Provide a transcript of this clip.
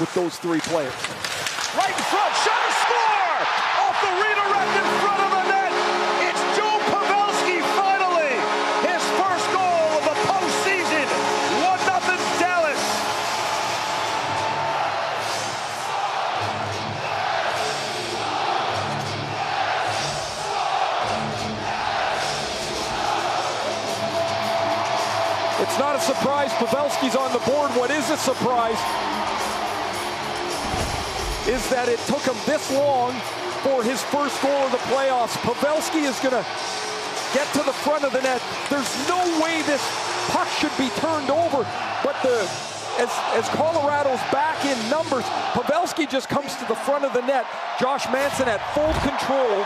with those three players. Right in front, shot and score! Off the redirect in front of the net. It's Joe Pavelski finally. His first goal of the postseason. 1-0 Dallas. It's not a surprise Pavelski's on the board. What is a surprise is that it took him this long for his first goal of the playoffs. Pavelski is going to get to the front of the net. There's no way this puck should be turned over, but the as, as Colorado's back in numbers, Pavelski just comes to the front of the net. Josh Manson at full control.